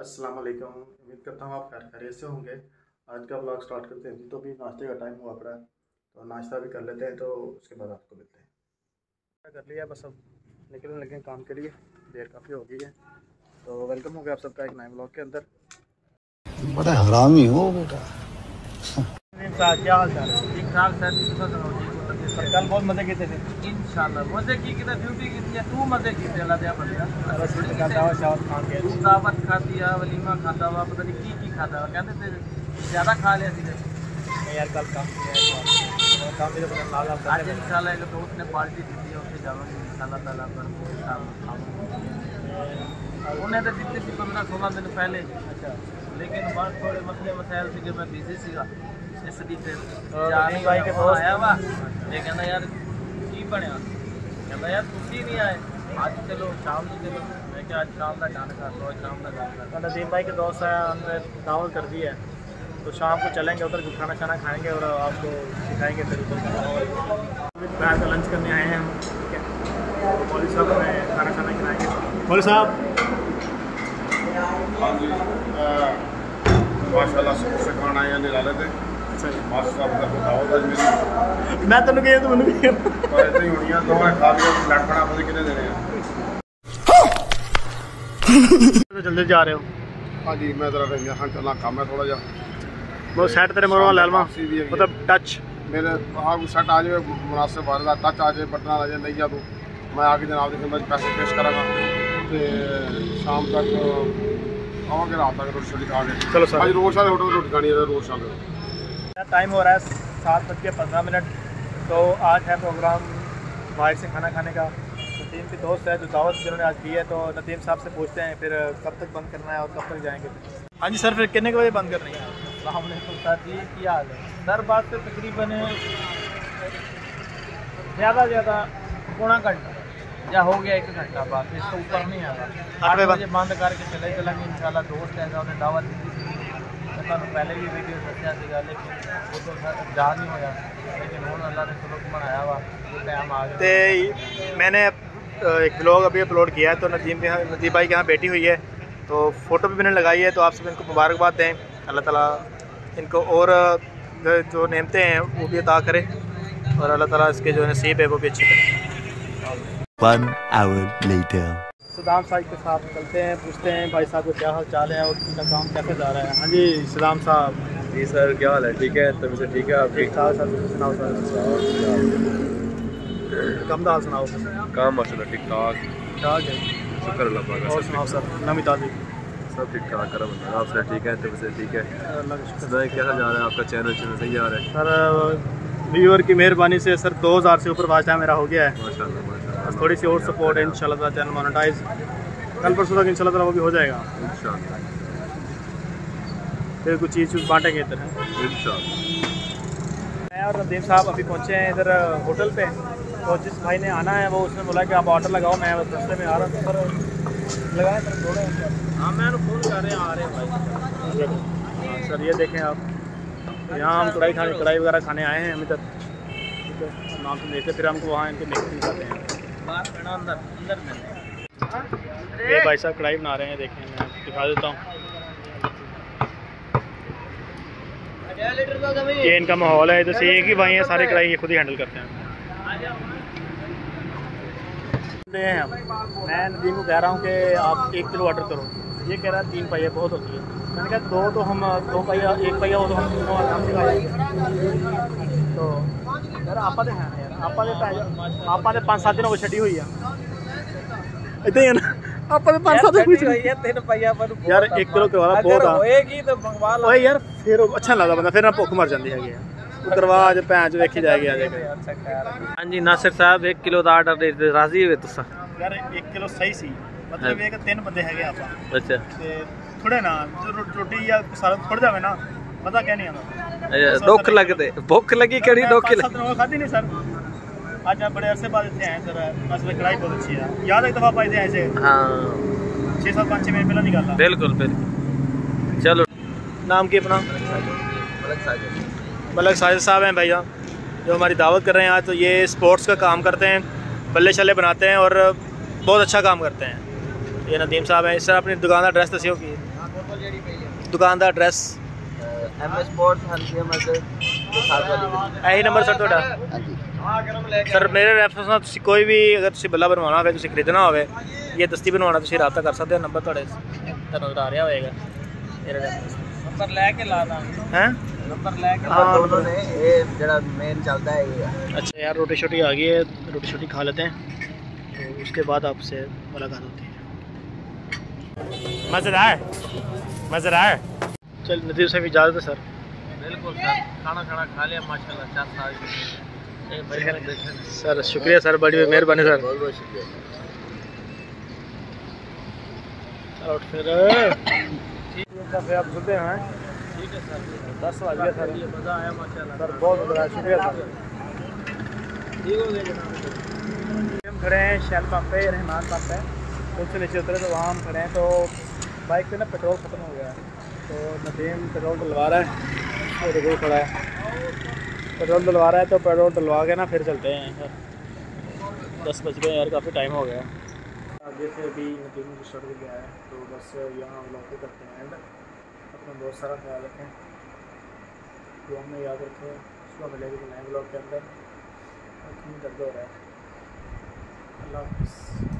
अस्सलाम वालेकुम उम्मीद करता हूँ आप खैर खैरियत से होंगे। आज का ब्लॉग स्टार्ट करते हैं जी तो भी नाश्ते का टाइम हुआ पड़ा है तो नाश्ता भी कर लेते हैं तो उसके बाद आपको मिलते हैं। कर लिया बस अब निकलने लगे काम के लिए। देर काफ़ी हो गई है। तो वेलकम हो गया आप सबका एक नए ब्लॉग के अंदर। बड़ा हरामी हो बेटा। क्या हाल चाल है? ठीक ठाक सर? कल बहुत मज़े किए थे। इंशाल्लाह मज़े की कितना? ड्यूटी की तू मज़े की अल्लाह दिया बंदा। दावत शावत खा के दावत खाती है वलीमा खाता हुआ पता नहीं की की खाता हुआ कहते थे ज़्यादा खा लिया थी नहीं यार कल काम किया काम भी तो पता लाल लाल आज इंशाल्लाह एक दोस्त ने पार्टी दी थी उससे जाऊँगी इंशाल्लाह ताला पर काम खाऊंगा उन्हें तो जितनी थी पंद्रह सोलह दिन पहले अच्छा लेकिन बस थोड़े मसले मसाइल थे कि मैं बिजी ਸੀਗਾ ਇਸ ਦੀ ਫਿਰ ਹਾਂ, ਜਾਣ ਨਹੀਂ ਬਾਈ ਕੇ ਦੋਸਤ- ਆਇਆ ਵਾ ਇਹ ਕਹਿੰਦਾ ਯਾਰ ਕੀ ਬਣਿਆ ਕਹਿੰਦਾ ਯਾਰ ਤੁਸੀਂ ਨਹੀਂ ਆਏ ਅੱਜ ਚਲੋ ਸ਼ਾਮ ਨੂੰ ਚਲੋ ਮੈਂ ਕਿਹਾ ਅੱਜ ਸ਼ਾਮ ਦਾ ਡਨ ਕਰ ਲਓ ਅੱਜ ਸ਼ਾਮ ਦਾ ਡਨ ਕਰ तो नदीम भाई के दोस्त हैं उन्होंने दावत कर दी है तो शाम को चलेंगे उधर खाना शाना खाएंगे और आपको सिखाएंगे फिर उधर का माहौल दोपहर का लंच करने आए हैं हम ठीक है मौली साहब हमें खाना खाना खिलाएंगे मौली साहब माशाल्लाह सब कुछ खाना है निराले थे अच्छा जी मास्टर साहब का बताओ था मेरी मैं तेन कही तो मैंने भी पर इतनी ही होनी है दोवें खा लिया लट तो जा रहे हो हाँ जी मैं जरा यहाँ थोड़ा जा तेरे मोर वाला मतलब टच मेरे हाँ सेट आ जाए मुनासिब वाला टच आ जाए बटन आ जाए नहीं जा तू मैं आके जनाब पेश करांगा तो शाम तक आवागे रात तक रोटी शोटी खा रोज होटल खानी रोज शाम टाइम हो रहा है सात बज के पंद्रह मिनट तो आज है प्रोग्राम बाहर से खाना खाने का नदीम के दोस्त है जो दावत जिन्होंने आज दी है तो नदीम साहब से पूछते हैं फिर कब तक बंद करना है और कब तक जाएंगे हाँ जी सर फिर कितने के बजे बंद करनी है अलैक्म सर जी की हाल है सर बात तो तकरीबन ज़्यादा ज़्यादा पौना घंटा या हो गया एक घंटा बस इससे ऊपर नहीं आएगा आठ आठ बजे बजे बंद करके चले चलेंगे इंशाल्लाह दोस्त है उन्हें दावत दी थी मैं ਤੁਹਾਨੂੰ ਪਹਿਲੇ ਵੀ ਵੀਡੀਓ ਦੱਸਿਆ ਸੀਗਾ ਲੇਕਿਨ ਉਹ ਤੋਂ ਸਰ ਜਾ ਨਹੀਂ ਹੋਇਆ ਲੇਕਿਨ ਹੁਣ ਅੱਲਾ ਨੇ ਚਲੋ ਬਣਾਇਆ ਵਾ ਉਹ ਟਾਈਮ ਆ ਗਿਆ तो मैंने अ, एक ब्लॉग अभी अपलोड किया है तो नदीम के यहाँ नदीम भाई के यहाँ बैठी हुई है। तो फ़ोटो भी मैंने लगाई है तो आप सब इनको मुबारकबाद दें। अल्लाह ताला इनको और जो नेमते हैं वो भी अदा करें और अल्लाह ताला इसके जो नसीब है वो भी अच्छी करे। One hour later. सदाम साहब के साथ चलते हैं पूछते हैं भाई साहब को क्या हाल चाल है और उनका काम कैसे जा रहा है? हाँ जी सदाम साहब। जी सर क्या हाल है? ठीक है? तभी से ठीक है आपकी? ठीक ठाक सर सुनाओ सर कम दाल सुनाओ काम माशाल्लाह ठीक ठाक ठाक है शुक्र अल्लाह पाक और सुनाओ सर नमी ताज़ी सब ठीक ठाक आप सर ठीक है से ठीक है अल्लाह का शुक्र सुनाए कैसा जा रहा है आपका चैनल चैनल सही जा रहा है सर व्यूअर की मेहरबानी से सर 2000 से ऊपर वाच मेरा हो गया है माशाल्लाह बस थोड़ी सी और सपोर्ट है इंशाल्लाह चैनल मोनेटाइज कल परसों तक इंशाल्लाह वो भी हो जाएगा इंशाल्लाह फिर कुछ चीज़ चीज़ बांटेंगे इधर मैं और नदीम साहब अभी पहुँचे हैं इधर होटल पे तो जिस भाई ने आना है वो उसने बोला कि आप ऑर्डर लगाओ मैं बस रास्ते में आ रहा हूँ पर लगाए सर थोड़े हाँ। मैं फ़ोन कर रहे हैं आ रहे हैं भाई। हाँ, सर ये देखें आप। यहाँ हम कढ़ाई खाने कढ़ाई वगैरह खाने आए हैं अभी तक। ठीक है से देखते फिर हमको वहाँ इनके नेक्स्ट दिखाते हैं। बाहर अंदर अंदर में। ये भाई साहब कढ़ाई बना रहे हैं देखें मैं दिखा देता हूँ। ये इनका माहौल है इधर से एक ही भाई हैं सारे कढ़ाई ये खुद ही हैंडल करते हैं। दे हैं हम मैं नदीम को कह रहा हूँ कि आप एक किलो ऑर्डर करो ये कह रहा है तीन पहिया बहुत होती है मैंने कहा दो तो हम दो पहिया एक पहिया हो तो हम दोनों आराम से खा जाएंगे तो यार आपा तो है ना यार आपा ਦੇ ਪੈ ਆਪਾਂ ਦੇ 5-7 ਦਿਨ ਹੋ ਗਏ ਛੱਡੀ ਹੋਈ ਆ ਇਦਾਂ ਹੀ ਆ ਨਾ ਆਪਾਂ ਦੇ 5-7 ਦਿਨ ਹੋਈ ਛੱਡੀ ये तीन पहिया पर ਯਾਰ 1 ਕਿਲੋ ਕਰਵਾ ਲਾ ਬਹੁਤ ਆ होएगी तो मंगवा लो ਓਏ ਯਾਰ ਫਿਰ ਉਹ ਅੱਛਾ ਨੀ ਲੱਗਦਾ ਬੰਦਾ ਫਿਰ ਨਾ ਭੁੱਖ ਮਰ ਜਾਂਦੀ ਹੈਗੀ ਆ ਉਹ ਕਰਵਾ ਅੱਜ ਭੈਣ ਚ ਵੇਖੀ ਜਾਏਗੀ ਅੱਜ ਹਾਂਜੀ ਨਾਸਿਰ ਸਾਹਿਬ 1 ਕਿਲੋ ਦਾ ਆਰਡਰ ਦੇ ਰਾਜ਼ੀ ਹੋਏ ਤੁਸੀਂ? ਯਾਰ 1 ਕਿਲੋ ਸਹੀ ਸੀ। ਮਤਲਬ ਇਹ ਕਿ ਤਿੰਨ ਬੰਦੇ ਹੈਗੇ ਆਪਾਂ। ਅੱਛਾ। ਤੇ ਥੋੜੇ ਨਾ ਰੋਟੀ ਜਾਂ ਸਾਰਾ ਥੋੜ ਜਾਵੇ ਨਾ ਪਤਾ ਕਹਿ ਨਹੀਂ ਆਉਂਦਾ। ਦੁੱਖ ਲੱਗਦੇ। ਭੁੱਖ ਲੱਗੀ ਕਿਹੜੀ ਦੁੱਖ ਲੱਗੀ। ਖਾਦੀ ਨਹੀਂ ਸਰ। ਅੱਜ ਆ ਬੜੇ ਅਰਸੇ ਬਾਅਦ ਇੱਥੇ ਆਏ ਸਰ ਅਸਲ ਕੜਾਈ ਬਹੁਤ ਅੱਛੀ ਆ। ਯਾਦ ਇੱਕ ਦਫਾ ਪਾਈ ਦੇ ਆਏ ਹਾਂ। 6-7 5 ਮਿੰਟ ਪਹਿਲਾਂ ਦੀ ਗੱਲ ਆ। ਬਿਲਕੁਲ ਬਿਲਕੁਲ। ਚਲੋ। ਨਾਮ ਕੀ ਆਪਣਾ? ਮਲਕ ਸਾਜਦ मलक साजिद साहब हैं भैया जो हमारी दावत कर रहे हैं आज तो ये स्पोर्ट्स का काम करते हैं बल्ले शल्ले बनाते हैं और बहुत अच्छा काम करते हैं ये नदीम साहब हैं इस सर अपनी दुकान का एड्रेस दसियो की ਦੁਕਾਨ ਦਾ address M S sports Hansia market ਦੇ ਸਾਥ ਵਾਲੀ ਗਲੀ। ਇਹੀ ਨੰਬਰ ਸਰ ਤੁਹਾਡਾ ਹਾਂਜੀ ਸਰ ਮੇਰੇ ਰੈਫਰੈਂਸ ਨਾਲ ਤੁਸੀਂ ਕੋਈ ਵੀ ਅਗਰ ਤੁਸੀਂ ਬੱਲਾ ਬਣਵਾਉਣਾ ਹੋਵੇ ਤੁਸੀਂ ਖਰੀਦਣਾ ਹੋਵੇ ਜਾਂ ਦਸਤੀ ਬਣਵਾਉਣਾ ਤੁਸੀਂ ਰਾਬਤਾ ਕਰ ਸਕਦੇ ਹੋ ਨੰਬਰ ਤੁਹਾਡੇ ਤੁਹਾਨੂੰ ਨਜ਼ਰ ਆ ਰਿਹਾ ਹੋਏਗਾ ਮੇਰਾ ਰੈਫਰੈਂਸ ਨੰਬਰ ਲੈ ਕੇ ਲਾ ਦਾਂਗੇ ਹੈ ਨੰਬਰ ਲੈ ਕੇ हाँ, दोनों ने ये जरा मेन चलता है ये अच्छा यार रोटी शोटी आ गई है रोटी शोटी खा लेते हैं तो उसके बाद आपसे मुलाकात होती है मज़ेदार मज़ेदार चल नदीर से भी इजाज़त है सर बिल्कुल सर खाना खाना खा लिया माशाल्लाह चार साल की एक भाई बैठे हैं। सर शुक्रिया सर बड़ी मेहरबानी सर बहुत बहुत शुक्रिया चलो फिर है फिर आप सुनते हैं। ठीक है सर दस गया, सर। मज़ा आया सर, बहुत शुक्रिया सर। ठीक हो गया हम खड़े हैं शैल पंप, रहमान पंप। है पुल से नीचे उतरे तो वहाँ हम खड़े हैं तो बाइक पे ना पेट्रोल ख़त्म हो गया है। तो नदीम पेट्रोल डलवा रहा है। और देखो खड़ा है। पेट्रोल डलवा रहा है तो पेट्रोल डलवा के ना फिर चलते हैं। सर दस बज गए यार, काफ़ी टाइम हो गया आगे से अभी नतीजों की शर्ट गया है तो बस यहाँ ब्लॉक ही करते हैं। एंड अपना बहुत सारा ख्याल रखें। जो हमें याद रखें सुबह मिलेगी नए ब्लॉग के अंदर। और दर्द हो रहा है। अल्लाह हाफिज़।